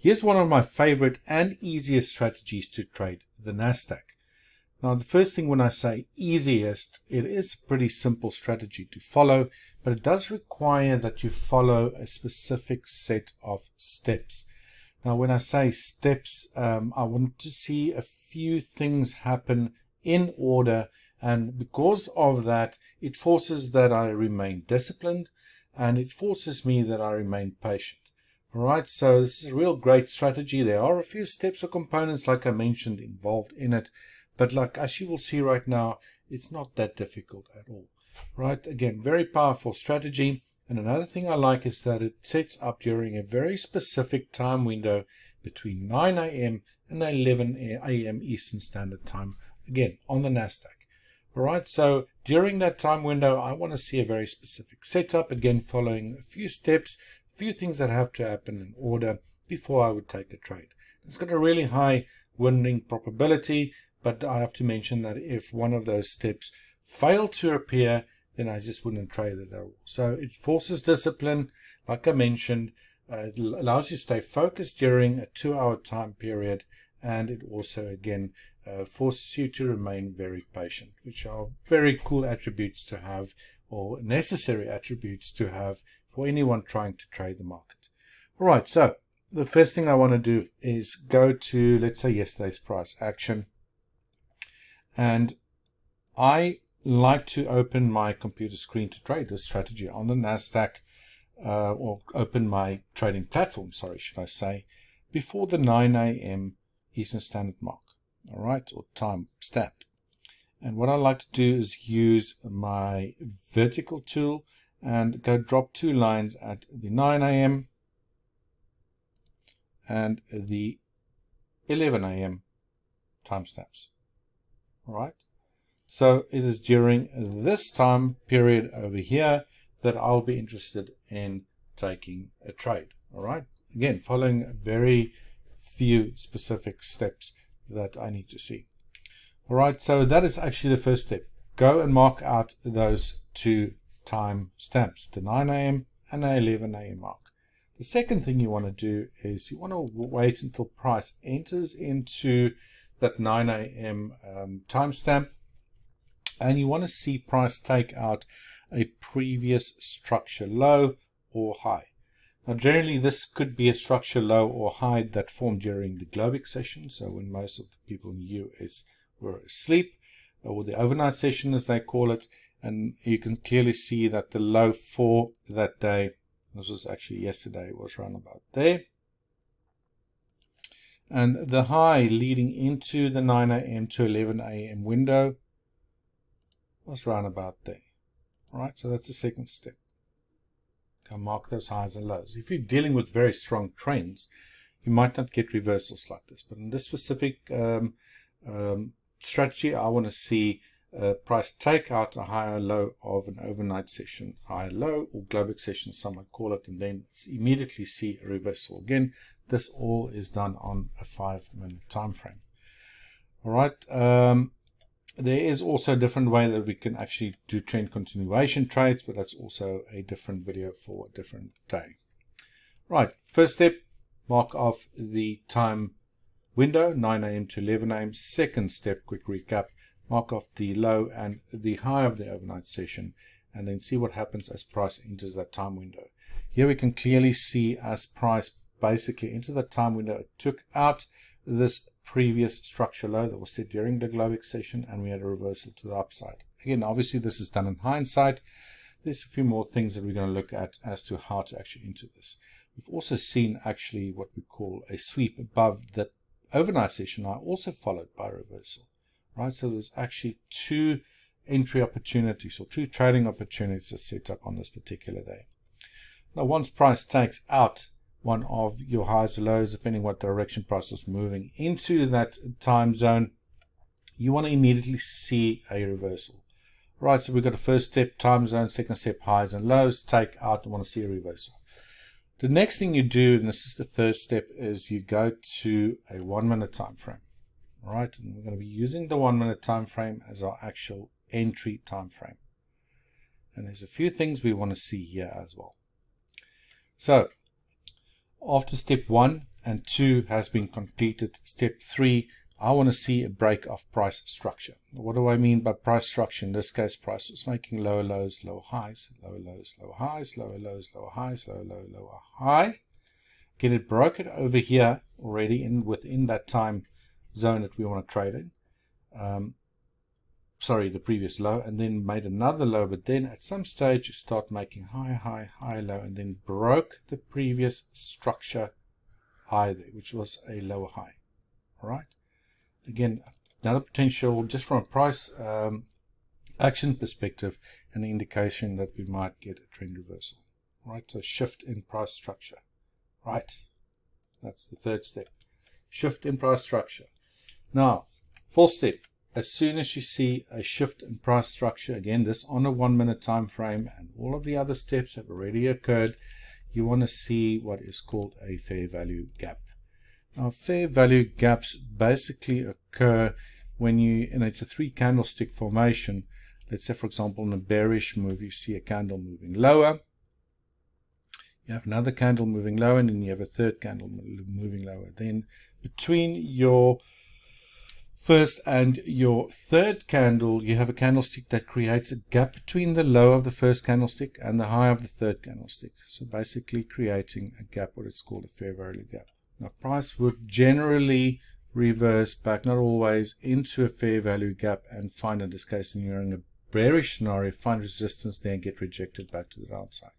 Here's one of my favorite and easiest strategies to trade the NASDAQ. Now, the first thing when I say easiest, it is a pretty simple strategy to follow, but it does require that you follow a specific set of steps. Now, when I say steps, um, I want to see a few things happen in order, and because of that, it forces that I remain disciplined, and it forces me that I remain patient. All right, so this is a real great strategy. There are a few steps or components, like I mentioned, involved in it. But like as you will see right now, it's not that difficult at all. Right, again, very powerful strategy. And another thing I like is that it sets up during a very specific time window between 9 a.m. and 11 a.m. Eastern Standard Time, again, on the NASDAQ. All right, so during that time window, I want to see a very specific setup, again, following a few steps few things that have to happen in order before I would take a trade. It's got a really high winning probability, but I have to mention that if one of those steps fail to appear, then I just wouldn't trade it at all. So it forces discipline, like I mentioned, uh, it allows you to stay focused during a two-hour time period, and it also, again, uh, forces you to remain very patient, which are very cool attributes to have, or necessary attributes to have for anyone trying to trade the market. All right, so the first thing I want to do is go to, let's say, yesterday's price action. And I like to open my computer screen to trade this strategy on the NASDAQ, uh, or open my trading platform, sorry, should I say, before the 9 a.m. Eastern Standard mark, all right, or time stamp. And what I like to do is use my vertical tool and go drop two lines at the 9 a.m. and the 11 a.m. timestamps. All right. So it is during this time period over here that I'll be interested in taking a trade. All right. Again, following very few specific steps that I need to see. All right. So that is actually the first step. Go and mark out those two time stamps, the 9 a.m. and the 11 a.m. mark. The second thing you want to do is you want to wait until price enters into that 9 a.m. Um, timestamp and you want to see price take out a previous structure low or high. Now generally this could be a structure low or high that formed during the Globex session, so when most of the people in the US were asleep, or the overnight session as they call it, and you can clearly see that the low for that day this was actually yesterday was around about there and the high leading into the 9 a.m. to 11 a.m. window was around about there all right so that's the second step can mark those highs and lows if you're dealing with very strong trends you might not get reversals like this but in this specific um, um, strategy I want to see uh, price take out a higher low of an overnight session, higher low or Globex session, some might call it, and then immediately see a reversal. Again, this all is done on a five minute time frame. All right. Um, there is also a different way that we can actually do trend continuation trades, but that's also a different video for a different day. Right. First step, mark off the time window, 9 a.m. to 11 a.m. Second step, quick recap mark off the low and the high of the overnight session and then see what happens as price enters that time window. Here we can clearly see as price basically into the time window, it took out this previous structure low that was set during the Globex session and we had a reversal to the upside. Again, obviously this is done in hindsight. There's a few more things that we're going to look at as to how to actually enter this. We've also seen actually what we call a sweep above the overnight session I also followed by reversal right? So there's actually two entry opportunities or two trading opportunities are set up on this particular day. Now, once price takes out one of your highs or lows, depending what direction price is moving into that time zone, you want to immediately see a reversal. Right, so we've got a first step time zone, second step highs and lows, take out and want to see a reversal. The next thing you do, and this is the third step, is you go to a one minute time frame. Right, and we're going to be using the one minute time frame as our actual entry time frame. And there's a few things we want to see here as well. So after step one and 2 has been completed. Step 3, I want to see a break of price structure. What do I mean by price structure? In this case, price was making lower lows, lower highs, lower lows, lower highs, lower lows, lower highs, lower low, lower high. Get it broken over here already in within that time zone that we want to trade in. Um, sorry, the previous low, and then made another low, but then at some stage you start making high, high, high, low, and then broke the previous structure high there, which was a lower high. All right. Again, another potential, just from a price um, action perspective, an indication that we might get a trend reversal. All right. So shift in price structure. Right. That's the third step. Shift in price structure. Now, fourth step, as soon as you see a shift in price structure, again, this on a one minute time frame and all of the other steps have already occurred, you want to see what is called a fair value gap. Now, fair value gaps basically occur when you, and it's a three candlestick formation. Let's say, for example, in a bearish move, you see a candle moving lower. You have another candle moving lower, and then you have a third candle moving lower. Then between your first and your third candle, you have a candlestick that creates a gap between the low of the first candlestick and the high of the third candlestick. So basically creating a gap, what it's called a fair value gap. Now price would generally reverse back, not always, into a fair value gap and find in this case, when you're in a bearish scenario, find resistance there and get rejected back to the downside.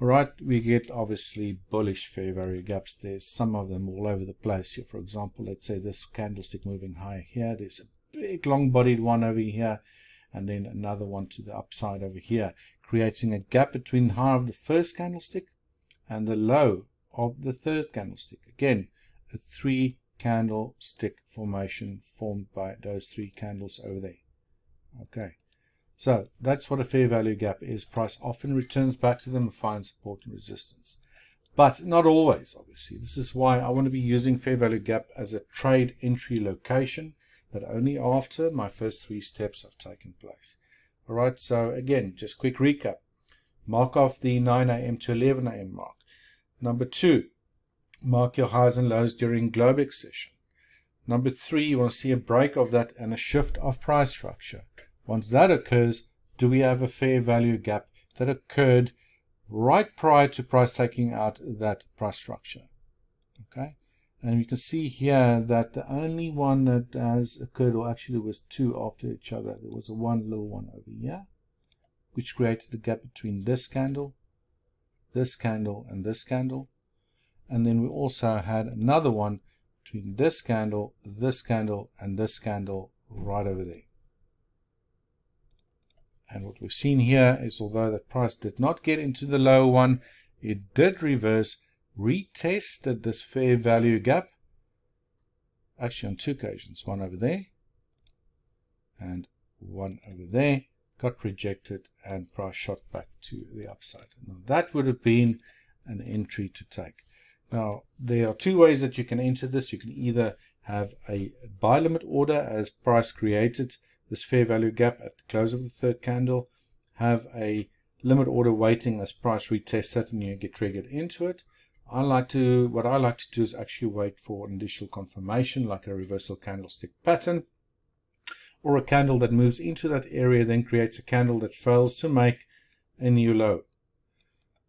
Right, we get obviously bullish fair value gaps. There's some of them all over the place here. For example, let's say this candlestick moving higher here. There's a big long bodied one over here and then another one to the upside over here, creating a gap between the high of the first candlestick and the low of the third candlestick. Again, a three candlestick formation formed by those three candles over there. Okay. So that's what a fair value gap is. Price often returns back to them and finds support and resistance. But not always, obviously. This is why I want to be using fair value gap as a trade entry location, but only after my first three steps have taken place. All right, so again, just quick recap. Mark off the 9 a.m. to 11 a.m. mark. Number two, mark your highs and lows during Globex session. Number three, you want to see a break of that and a shift of price structure. Once that occurs, do we have a fair value gap that occurred right prior to price taking out that price structure? Okay. And you can see here that the only one that has occurred, or actually there was two after each other. There was a one little one over here, which created the gap between this candle, this candle, and this candle. And then we also had another one between this candle, this candle, and this candle right over there. And what we've seen here is although the price did not get into the lower one, it did reverse, retested this fair value gap, actually on two occasions, one over there and one over there, got rejected and price shot back to the upside. Now that would have been an entry to take. Now there are two ways that you can enter this. You can either have a buy limit order as price created this fair value gap at the close of the third candle, have a limit order waiting as price retests it and you get triggered into it. I like to, what I like to do is actually wait for an initial confirmation like a reversal candlestick pattern or a candle that moves into that area then creates a candle that fails to make a new low.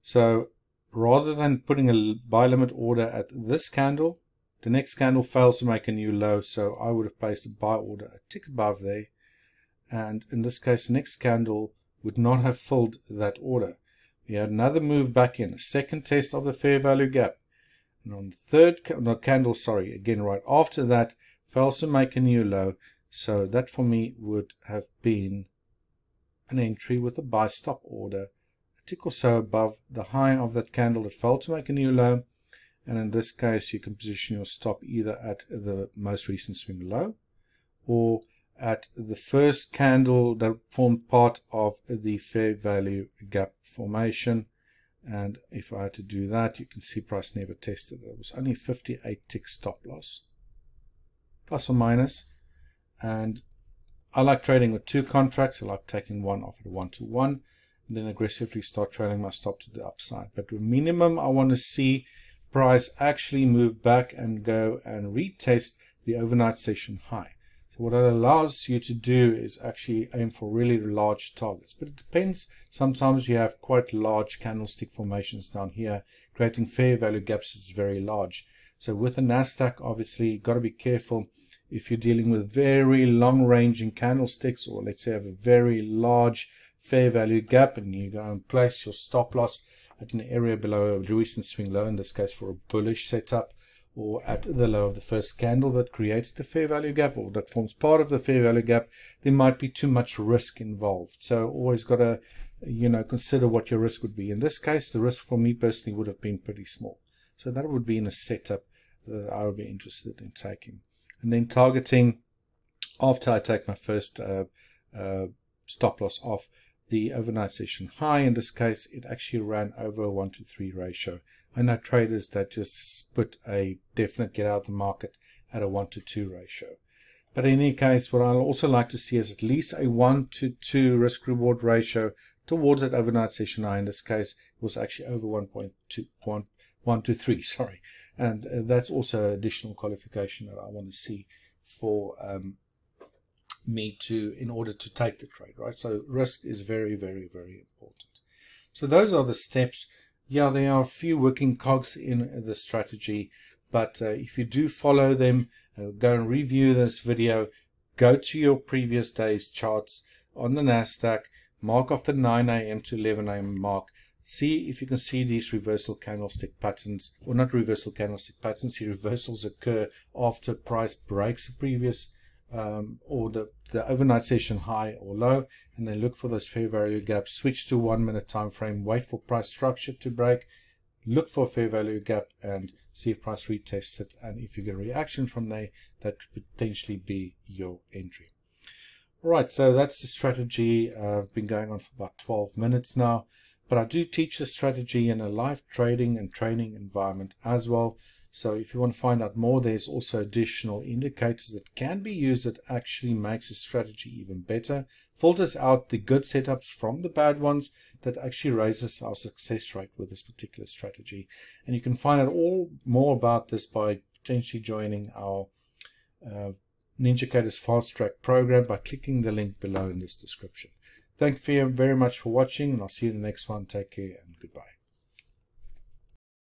So rather than putting a buy limit order at this candle, the next candle fails to make a new low. So I would have placed a buy order a tick above there and in this case next candle would not have filled that order. We had another move back in, a second test of the fair value gap. And on the third no, candle, sorry, again right after that, fails to make a new low. So that for me would have been an entry with a buy stop order, a tick or so above the high of that candle that failed to make a new low. And in this case, you can position your stop either at the most recent swing low or at the first candle that formed part of the fair value gap formation. And if I had to do that, you can see price never tested. It was only 58 tick stop loss, plus or minus. And I like trading with two contracts. I like taking one off at one to one, and then aggressively start trailing my stop to the upside. But the minimum I want to see price actually move back and go and retest the overnight session high. So what it allows you to do is actually aim for really large targets. But it depends. Sometimes you have quite large candlestick formations down here, creating fair value gaps that's very large. So with the NASDAQ, obviously, you've got to be careful if you're dealing with very long ranging candlesticks, or let's say have a very large fair value gap, and you go and place your stop loss at an area below a recent swing low, in this case for a bullish setup, or at the low of the first candle that created the fair value gap or that forms part of the fair value gap, there might be too much risk involved. So always got to, you know, consider what your risk would be. In this case, the risk for me personally would have been pretty small. So that would be in a setup that I would be interested in taking. And then targeting after I take my first uh, uh, stop loss off the overnight session high. In this case, it actually ran over a 1 to 3 ratio. I know traders that just put a definite get out of the market at a 1 to 2 ratio. But in any case, what I'll also like to see is at least a 1 to 2 risk reward ratio towards that overnight session high. In this case, it was actually over 1.2, 1, 1 to 3, sorry. And uh, that's also additional qualification that I want to see for um, me to, in order to take the trade, right? So risk is very, very, very important. So those are the steps yeah, there are a few working cogs in the strategy, but uh, if you do follow them, uh, go and review this video, go to your previous day's charts on the NASDAQ, mark off the 9 a.m. to 11 a.m. mark, see if you can see these reversal candlestick patterns, or not reversal candlestick patterns, the reversals occur after price breaks the previous um, or the, overnight session high or low, and then look for those fair value gaps. Switch to one minute time frame, wait for price structure to break, look for a fair value gap, and see if price retests it. And if you get a reaction from there, that could potentially be your entry. All right, so that's the strategy. Uh, I've been going on for about 12 minutes now, but I do teach the strategy in a live trading and training environment as well. So if you want to find out more, there's also additional indicators that can be used that actually makes the strategy even better, filters out the good setups from the bad ones that actually raises our success rate with this particular strategy. And you can find out all more about this by potentially joining our uh, NinjaCators Fast Track program by clicking the link below in this description. Thank you very much for watching and I'll see you in the next one. Take care and goodbye.